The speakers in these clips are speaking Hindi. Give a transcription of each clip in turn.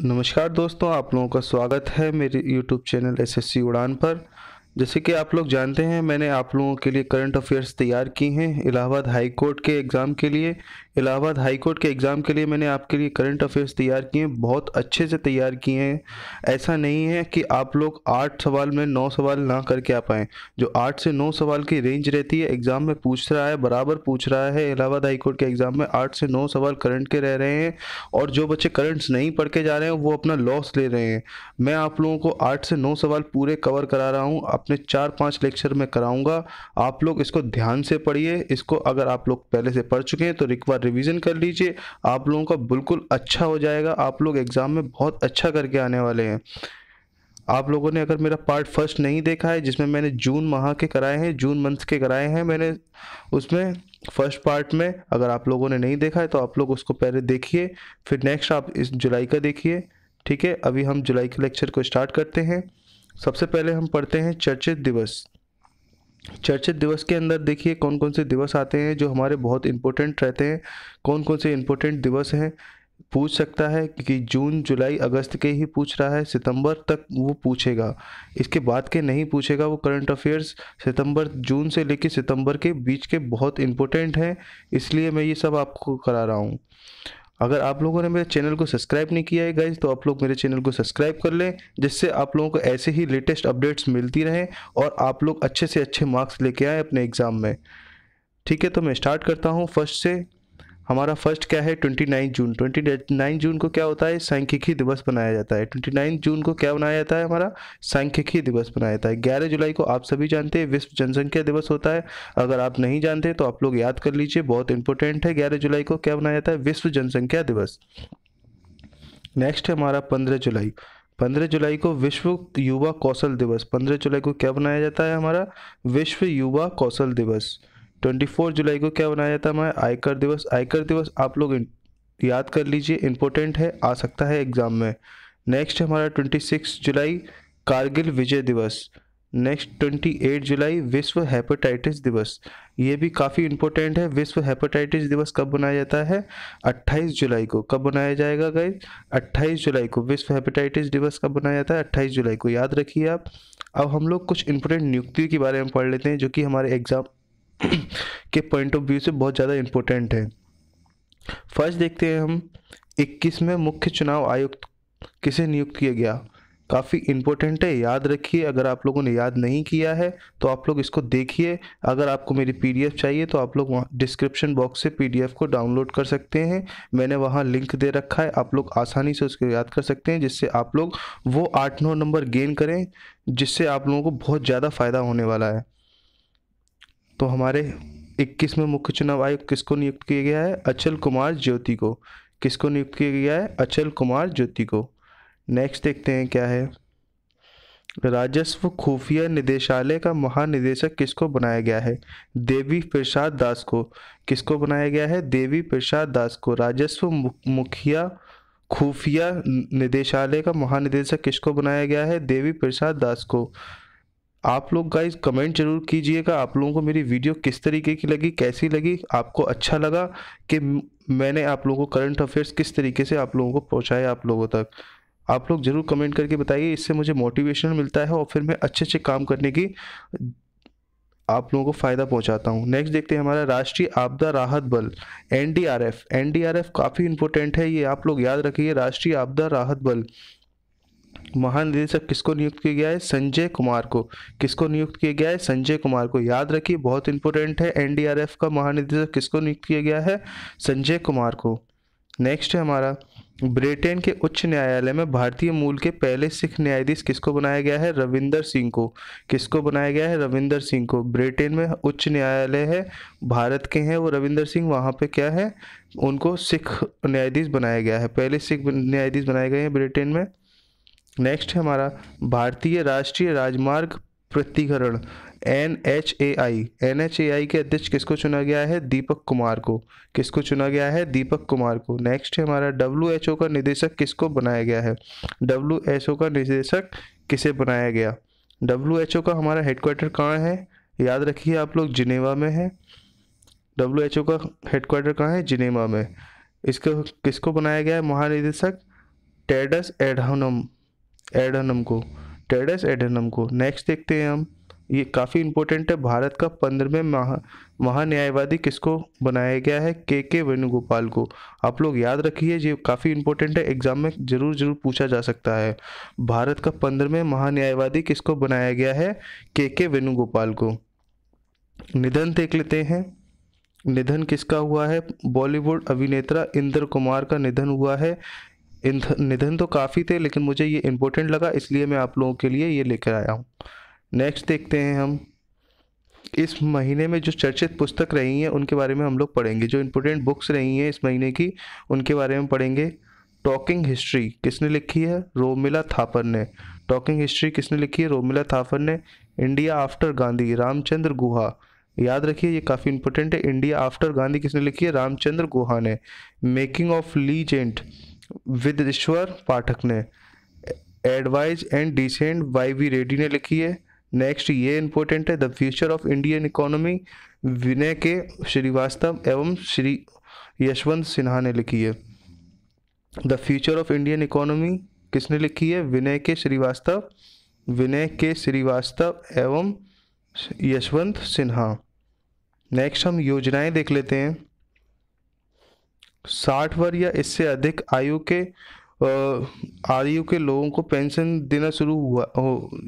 नमस्कार दोस्तों, आप लोगों का स्वागत है मेरे यूट्यूब चैनल एसएससी उड़ान पर। जैसे कि आप लोग जानते हैं, मैंने आप लोगों के लिए करंट अफेयर्स तैयार की हैं इलाहाबाद हाई कोर्ट के एग्ज़ाम के लिए। इलाहाबाद हाई कोर्ट के एग्ज़ाम के लिए मैंने आपके लिए करंट अफेयर्स तैयार किए हैं, बहुत अच्छे से तैयार किए हैं। ऐसा नहीं है कि आप लोग आठ सवाल में नौ सवाल ना करके आ पाएँ। जो आठ से नौ सवाल की रेंज रहती है, एग्ज़ाम में पूछ रहा है, बराबर पूछ रहा है, इलाहाबाद हाई कोर्ट के एग्ज़ाम में आठ से नौ सवाल करंट के रह रहे हैं और जो बच्चे करंट्स नहीं पढ़ के जा रहे हैं, वो अपना लॉस ले रहे हैं। मैं आप लोगों को आठ से नौ सवाल पूरे कवर करा रहा हूँ, अपने चार पाँच लेक्चर में कराऊँगा। आप लोग इसको ध्यान से पढ़िए, इसको अगर आप लोग पहले से पढ़ चुके हैं तो एक रिविज़न कर लीजिए। आप लोगों का बिल्कुल अच्छा हो जाएगा। आप लोग एग्ज़ाम में बहुत अच्छा करके आने वाले हैं। आप लोगों ने अगर मेरा पार्ट फ़र्स्ट नहीं देखा है, जिसमें मैंने जून माह के कराए हैं, जून मंथ के कराए हैं मैंने, उसमें फ़र्स्ट पार्ट में अगर आप लोगों ने नहीं देखा है तो आप लोग उसको पहले देखिए, फिर नेक्स्ट आप इस जुलाई का देखिए। ठीक है? अभी हम जुलाई के लेक्चर को स्टार्ट करते हैं। सबसे पहले हम पढ़ते हैं चर्चित दिवस। चर्चित दिवस के अंदर देखिए कौन कौन से दिवस आते हैं जो हमारे बहुत इंपॉर्टेंट रहते हैं कौन कौन से इंपॉर्टेंट दिवस हैं। पूछ सकता है कि जून, जुलाई, अगस्त के ही पूछ रहा है, सितंबर तक वो पूछेगा। इसके बाद के नहीं पूछेगा वो करंट अफेयर्स सितंबर, जून से लेकर सितंबर के बीच के बहुत इंपॉर्टेंट हैं, इसलिए मैं ये सब आपको करा रहा हूँ। अगर आप लोगों ने मेरे चैनल को सब्सक्राइब नहीं किया है गाइज़ तो आप लोग मेरे चैनल को सब्सक्राइब कर लें, जिससे आप लोगों को ऐसे ही लेटेस्ट अपडेट्स मिलती रहें और आप लोग अच्छे से अच्छे मार्क्स लेके आए अपने एग्ज़ाम में। ठीक है तो मैं स्टार्ट करता हूँ फ़र्स्ट से। हमारा फ़र्स्ट क्या है? Twenty nine June. Twenty nine June को क्या होता है? सांख्यिकी दिवस बनाया जाता है। ट्वेंटी नाइन जून को क्या बनाया जाता है? हमारा सांख्यिकी दिवस बनाया जाता है। ग्यारह जुलाई को आप सभी जानते हैं, विश्व जनसंख्या दिवस होता है। अगर आप नहीं जानते तो आप लोग याद कर लीजिए, बहुत इंपॉर्टेंट है। ग्यारह जुलाई को क्या बनाया जाता है? विश्व जनसंख्या दिवस। नेक्स्ट है हमारा पंद्रह जुलाई। पंद्रह जुलाई को विश्व युवा कौशल दिवस। पंद्रह जुलाई को क्या बनाया जाता है हमारा? विश्व युवा कौशल दिवस। ट्वेंटी फोर जुलाई को क्या बनाया जाता है हमारा आयकर दिवस। आयकर दिवस आप लोग याद कर लीजिए इम्पोर्टेंट है, आ सकता है एग्ज़ाम में। नेक्स्ट हमारा twenty six July, Kargil Vijay Diwas. Next twenty eight जुलाई, विश्व हेपेटाइटिस दिवस। ये भी काफ़ी इंपॉर्टेंट है। विश्व हेपेटाइटिस दिवस कब मनाया जाता है? 28 जुलाई को। कब मनाया जाएगा गाइज़ 28 जुलाई को। विश्व हेपेटाइटिस दिवस कब मनाया जाता है? 28 जुलाई को। याद रखिए आप। अब हम लोग कुछ इंपॉर्टेंट नियुक्ति के बारे में पढ़ लेते हैं, जो कि हमारे एग्ज़ाम के पॉइंट ऑफ़ व्यू से बहुत ज़्यादा इम्पोर्टेंट है। फ़र्स्ट देखते हैं हम, इक्कीस में मुख्य चुनाव आयुक्त किसे नियुक्त किया गया? काफ़ी इम्पोर्टेंट है, याद रखिए, अगर आप लोगों ने याद नहीं किया है तो आप लोग इसको देखिए। अगर आपको मेरी पीडीएफ चाहिए तो आप लोग वहाँ डिस्क्रिप्शन बॉक्स से पीडीएफ को डाउनलोड कर सकते हैं। मैंने वहाँ लिंक दे रखा है, आप लोग आसानी से उसको याद कर सकते हैं, जिससे आप लोग वो आठ नौ नंबर गेन करें, जिससे आप लोगों को बहुत ज़्यादा फ़ायदा होने वाला है। तो हमारे इक्कीसवें मुख्य चुनाव आयुक्त किसको नियुक्त किया गया है? अचल कुमार ज्योति को। किसको नियुक्त किया गया है? अचल कुमार ज्योति को। नेक्स्ट देखते हैं क्या है। राजस्व खुफिया निदेशालय का महानिदेशक किसको बनाया गया है? देवी प्रसाद दास को। किसको बनाया गया है? देवी प्रसाद दास को। राजस्व मुखिया खुफिया निदेशालय का महानिदेशक किसको बनाया गया है? देवी प्रसाद दास को। आप लोग गाइज़ कमेंट ज़रूर कीजिएगा, आप लोगों को मेरी वीडियो किस तरीके की लगी, कैसी लगी, आपको अच्छा लगा कि मैंने आप लोगों को करंट अफेयर्स किस तरीके से आप लोगों को पहुँचाया आप लोगों तक। आप लोग ज़रूर कमेंट करके बताइए, इससे मुझे मोटिवेशन मिलता है और फिर मैं अच्छे अच्छे काम करने की आप लोगों को फ़ायदा पहुंचाता हूँ। नेक्स्ट देखते हैं हमारा राष्ट्रीय आपदा राहत बल एनडीआरएफ एनडीआरएफ काफ़ी इंपॉर्टेंट है, ये आप लोग याद रखिए, राष्ट्रीय आपदा राहत बल। महानिदेशक किसको नियुक्त किया गया है? संजय कुमार को। किसको नियुक्त किया गया है? संजय कुमार को। याद रखिए, बहुत इंपॉर्टेंट है एनडीआरएफ का महानिदेशक किसको नियुक्त किया गया है? संजय कुमार को। नेक्स्ट है हमारा। ब्रिटेन के उच्च न्यायालय में भारतीय मूल के पहले सिख न्यायाधीश किसको बनाया गया है? रविंदर सिंह को। किसको बनाया गया है? रविंदर सिंह को। ब्रिटेन में उच्च न्यायालय है, भारत के हैं वो रविंदर सिंह, वहाँ पे क्या है? उनको सिख न्यायाधीश बनाया गया है। पहले सिख न्यायाधीश बनाए गए हैं ब्रिटेन में। नेक्स्ट है हमारा भारतीय राष्ट्रीय राजमार्ग प्रतिकरण N H A I N H A I के अध्यक्ष किसको चुना गया है? दीपक कुमार को। किसको चुना गया है? दीपक कुमार को। नेक्स्ट है हमारा डब्ल्यू एच ओ का निदेशक किसको बनाया गया है? डब्ल्यू एच ओ का निदेशक किसे बनाया गया? डब्ल्यू एच ओ का हमारा हेडक्वार्टर कहाँ है? याद रखिए आप लोग, जिनेवा में है। डब्ल्यू एच ओ का हेडक्वार्टर कहाँ है? जिनेवा में। इसको किसको बनाया गया है? महानिदेशक टेडस एडहनम एडहनम को टेडस एडनम को नेक्स्ट देखते हैं हम। ये काफ़ी इंपॉर्टेंट है। भारत का पंद्रहवें महा, महान्यायवादी किसको बनाया गया है? के के वेणुगोपाल को। आप लोग याद रखिए, ये काफ़ी इंपॉर्टेंट है। एग्ज़ाम में ज़रूर ज़रूर पूछा जा सकता है। भारत का पंद्रहवें महान्यायवादी किसको बनाया गया है? के के वेणुगोपाल को। निधन देख लेते हैं। निधन किसका हुआ है? बॉलीवुड अभिनेता इंद्र कुमार का निधन हुआ है। निधन तो काफ़ी थे, लेकिन मुझे ये इम्पोर्टेंट लगा, इसलिए मैं आप लोगों के लिए ये लेकर आया हूँ। नेक्स्ट देखते हैं हम। इस महीने में जो चर्चित पुस्तक रही हैं, उनके बारे में हम लोग पढ़ेंगे। जो इम्पोर्टेंट बुक्स रही हैं इस महीने की, उनके बारे में पढ़ेंगे। टॉकिंग हिस्ट्री किसने लिखी है? रोमिला थापर ने। टॉकिंग हिस्ट्री किसने लिखी है? रोमिला थापर ने। India after Gandhi Ramachandra Guha. याद रखिए, ये काफ़ी इंपॉर्टेंट है। इंडिया आफ्टर गांधी किसने लिखी है? रामचंद्र गुहा ने। Making of legend Videshwar Pathak ने। Advise and dissent Y V Reddy ने लिखी है। नेक्स्ट ये इंपॉर्टेंट है the future of Indian economy Vinay K Srivastava एवं श्री यशवंत सिन्हा ने लिखी है। The future of Indian economy किसने लिखी है? विनय के श्रीवास्तव, विनय के श्रीवास्तव एवं यशवंत सिन्हा। नेक्स्ट हम योजनाएँ देख लेते हैं। साठ वर्ष या इससे अधिक आयु के आयु के लोगों को पेंशन देना शुरू हुआ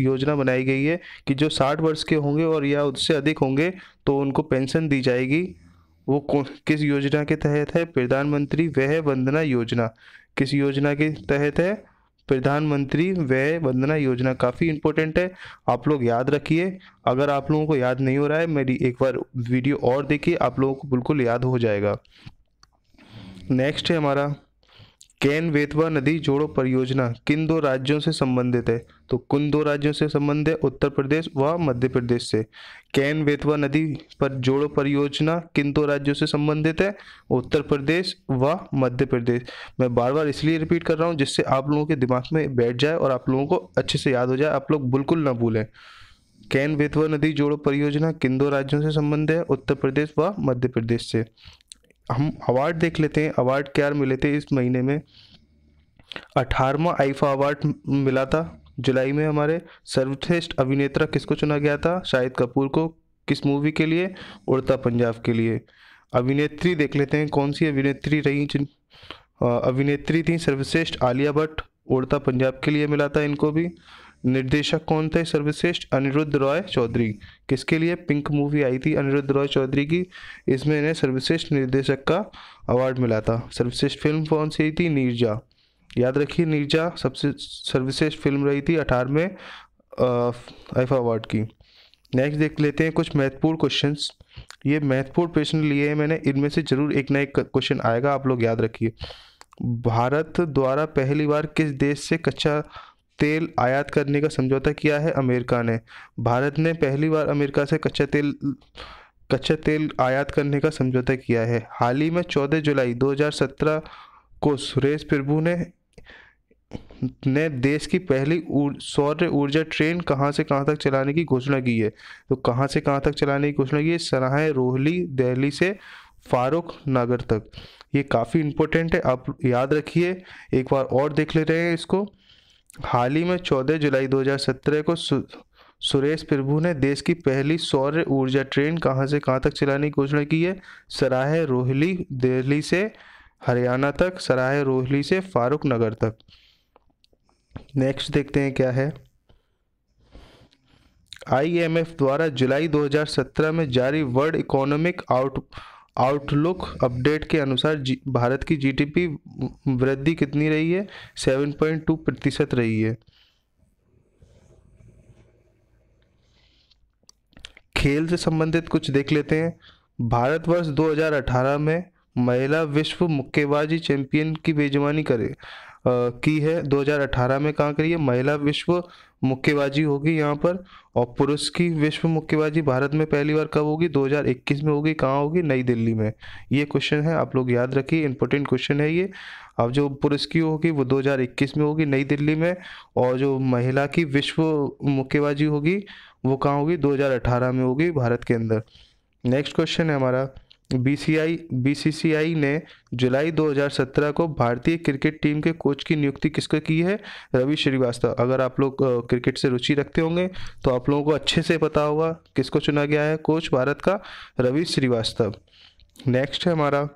योजना बनाई गई है कि जो साठ वर्ष के होंगे और या उससे अधिक होंगे तो उनको पेंशन दी जाएगी। वो किस योजना के तहत है? प्रधानमंत्री वह वंदना योजना। किस योजना के तहत है? प्रधानमंत्री वह वंदना योजना। काफ़ी इंपॉर्टेंट है। आप लोग याद रखिए। अगर आप लोगों को याद नहीं हो रहा है, मेरी एक बार वीडियो और देखिए, आप लोगों को बिल्कुल याद हो जाएगा। नेक्स्ट है हमारा। कैन वेतवा नदी जोड़ो परियोजना किन दो राज्यों से संबंधित है? तो किन दो राज्यों से संबंध है? उत्तर प्रदेश व मध्य प्रदेश से। कैन वेतवा नदी पर जोड़ो परियोजना किन दो राज्यों से संबंधित है? उत्तर प्रदेश व मध्य प्रदेश। मैं बार बार इसलिए रिपीट कर रहा हूँ जिससे आप लोगों के दिमाग में बैठ जाए और आप लोगों को अच्छे से याद हो जाए। आप लोग बिल्कुल ना भूलें। कैन वेतवा नदी जोड़ो परियोजना किन दो राज्यों से संबंध है? उत्तर प्रदेश व मध्य प्रदेश से। हम अवार्ड देख लेते हैं अवार्ड क्या मिले थे इस महीने में? अठारवा आईफा अवार्ड मिला था जुलाई में हमारे। सर्वश्रेष्ठ अभिनेता किसको चुना गया था? शाहिद कपूर को। किस मूवी के लिए? उड़ता पंजाब के लिए। अभिनेत्री देख लेते हैं, कौन सी अभिनेत्री रही जिन अभिनेत्री थी? सर्वश्रेष्ठ आलिया भट्ट, उड़ता पंजाब के लिए मिला था इनको भी। निर्देशक कौन थे? सर्वश्रेष्ठ अनिरुद्ध रॉय चौधरी। किसके लिए पिंक मूवी आई थी अनिरुद्ध रॉय चौधरी की? इसमें इन्हें सर्वश्रेष्ठ निर्देशक का अवार्ड मिला था। सर्वश्रेष्ठ फ़िल्म कौन सी थी? नीरजा। याद रखिए, नीरजा सबसे सर्वश्रेष्ठ फ़िल्म रही थी अठारहवें आईफा अवार्ड की। नेक्स्ट देख लेते हैं कुछ महत्वपूर्ण क्वेश्चंस ये महत्वपूर्ण प्रश्न लिए हैं मैंने। इनमें से ज़रूर एक ना एक क्वेश्चन आएगा, आप लोग याद रखिए। भारत द्वारा पहली बार किस देश से कच्चा तेल आयात करने का समझौता किया है अमेरिका ने। भारत ने पहली बार अमेरिका से कच्चा तेल कच्चा तेल आयात करने का समझौता किया है। हाल ही में 14 जुलाई 2017 को सुरेश प्रभु ने ने देश की पहली सौर ऊर्जा ट्रेन कहाँ से कहाँ तक चलाने की घोषणा की है? तो कहाँ से कहाँ तक चलाने की घोषणा की है? सराय रोहली, दिल्ली से फारूक नगर तक। ये काफ़ी इम्पोर्टेंट है, आप याद रखिए। एक बार और देख ले रहे हैं इसको। हाल ही में 14 जुलाई 2017 को सु, सुरेश प्रभु ने देश की पहली सौर ऊर्जा ट्रेन कहाँ से कहाँ तक चलाने की घोषणा की है? सराय रोहली दिल्ली से हरियाणा तक सराय रोहली से फारूक नगर तक। नेक्स्ट देखते हैं क्या है। आईएमएफ द्वारा जुलाई 2017 में जारी world economic out outlook update के अनुसार भारत की जीडीपी वृद्धि कितनी रही है? 7.2 प्रतिशत रही है। खेल से संबंधित कुछ देख लेते हैं। भारतवर्ष 2018 में महिला विश्व मुक्केबाजी चैंपियन की मेजबानी करे। की है। 2018 में कहाँ करी है? महिला विश्व मुक्केबाजी होगी यहाँ पर और पुरुष की विश्व मुक्केबाजी भारत में पहली बार कब होगी? 2021 में होगी। कहाँ होगी? नई दिल्ली में। ये क्वेश्चन है, आप लोग याद रखिए इंपॉर्टेंट क्वेश्चन है ये। अब जो पुरुष की होगी, वो 2021 में होगी, नई दिल्ली में। और जो महिला की विश्व मुक्केबाजी होगी, वो कहाँ होगी? 2018 में होगी भारत के अंदर। नेक्स्ट क्वेश्चन है हमारा। बीसीआई बीसीसीआई ने जुलाई 2017 को भारतीय क्रिकेट टीम के कोच की नियुक्ति किसको की है? रवि श्रीवास्तव। अगर आप लोग क्रिकेट से रुचि रखते होंगे तो आप लोगों को अच्छे से पता होगा किसको चुना गया है कोच भारत का, रवि श्रीवास्तव। नेक्स्ट है हमारा,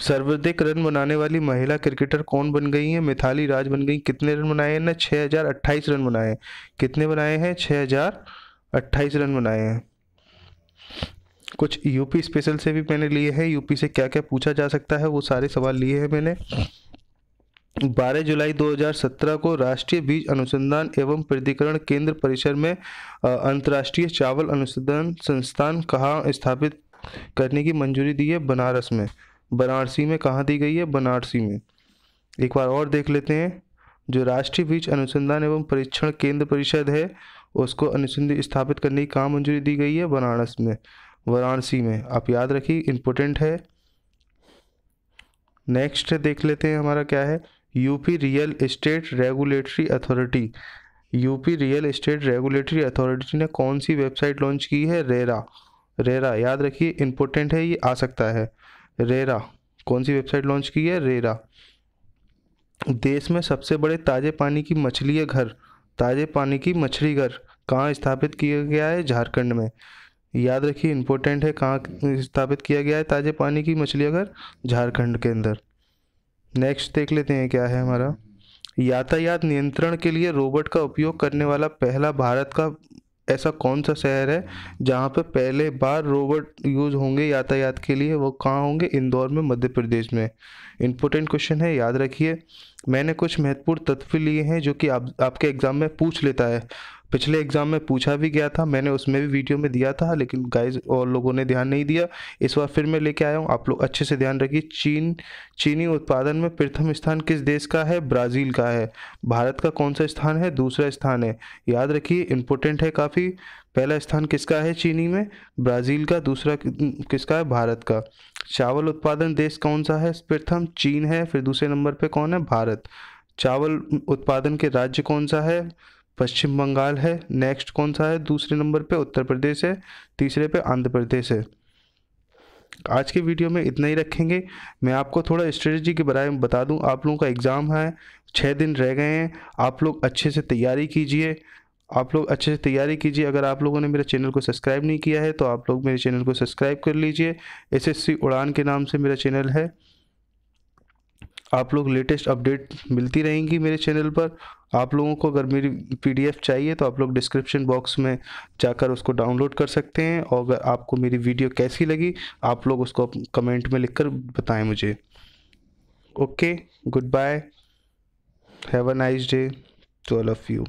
सर्वाधिक रन बनाने वाली महिला क्रिकेटर कौन बन गई है? मिथाली राज बन गई। कितने रन बनाए हैं? ना छः हज़ार अट्ठाईस रन बनाए हैं। कितने बनाए हैं? छः हज़ार अट्ठाईस रन बनाए हैं। कुछ यूपी स्पेशल से भी मैंने लिए हैं। यूपी से क्या क्या पूछा जा सकता है, वो सारे सवाल लिए हैं मैंने। 12 जुलाई 2017 को राष्ट्रीय बीज अनुसंधान एवं प्राधिकरण केंद्र परिसर में अंतर्राष्ट्रीय चावल अनुसंधान संस्थान कहाँ स्थापित करने की मंजूरी दी है? बनारस में। बनारसी में कहाँ दी गई है? बनारसी में। एक बार और देख लेते हैं। जो राष्ट्रीय बीज अनुसंधान एवं परीक्षण केंद्र परिषद है, उसको अनुसंधान स्थापित करने की कहाँ मंजूरी दी गई है? बनारस में। वाराणसी में। आप याद रखिए इम्पोर्टेंट है। नेक्स्ट देख लेते हैं हमारा क्या है। UP real estate regulatory authority UP real estate regulatory authority ने कौन सी वेबसाइट लॉन्च की है? रेरा। रेरा, याद रखिए इम्पोर्टेंट है, ये आ सकता है। रेरा, कौन सी वेबसाइट लॉन्च की है? रेरा। देश में सबसे बड़े ताज़े पानी की मछली घर। ताज़े पानी की मछली घर कहाँ स्थापित किया गया है? झारखंड में। याद रखिए इम्पोर्टेंट है कहाँ स्थापित किया गया है ताज़े पानी की मछली अगर झारखंड के अंदर। नेक्स्ट देख लेते हैं क्या है हमारा। यातायात नियंत्रण के लिए रोबोट का उपयोग करने वाला पहला भारत का ऐसा कौन सा शहर है जहाँ पे पहले बार रोबोट यूज़ होंगे यातायात के लिए? वो कहाँ होंगे? इंदौर में, मध्य प्रदेश में। इम्पोर्टेंट क्वेश्चन है, याद रखिए। मैंने कुछ महत्वपूर्ण तत्व लिए हैं जो कि आप, आपके एग्ज़ाम में पूछ लेता है। पिछले एग्ज़ाम में पूछा भी गया था, मैंने उसमें भी वीडियो में दिया था, लेकिन गाइज़ और लोगों ने ध्यान नहीं दिया। इस बार फिर मैं लेके आया हूँ, आप लोग अच्छे से ध्यान रखिए। चीन, चीनी उत्पादन में प्रथम स्थान किस देश का है? ब्राज़ील का है। भारत का कौन सा स्थान है? दूसरा स्थान है। याद रखिए इम्पोर्टेंट है काफ़ी। पहला स्थान किसका है चीनी में? ब्राज़ील का। दूसरा किसका है? भारत का। चावल उत्पादन देश कौन सा है? प्रथम चीन है, फिर दूसरे नंबर पे कौन है? भारत। चावल उत्पादन के राज्य कौन सा है? पश्चिम बंगाल है नेक्स्ट कौन सा है? दूसरे नंबर पे उत्तर प्रदेश है, तीसरे पे आंध्र प्रदेश है। आज के वीडियो में इतना ही रखेंगे। मैं आपको थोड़ा स्ट्रेटजी के बारे में बता दूँ। आप लोगों का एग्ज़ाम है छः दिन रह गए हैं। आप लोग अच्छे से तैयारी कीजिए। आप लोग अच्छे से तैयारी कीजिए। अगर आप लोगों ने मेरे चैनल को सब्सक्राइब नहीं किया है तो आप लोग मेरे चैनल को सब्सक्राइब कर लीजिए। एसएससी उड़ान के नाम से मेरा चैनल है। आप लोग लेटेस्ट अपडेट मिलती रहेंगी मेरे चैनल पर। आप लोगों को अगर मेरी पीडीएफ चाहिए तो आप लोग डिस्क्रिप्शन बॉक्स में जाकर उसको डाउनलोड कर सकते हैं और अगर आपको मेरी वीडियो कैसी लगी, आप लोग उसको कमेंट में लिखकर बताएँ मुझे। Okay good bye have a nice day to all of you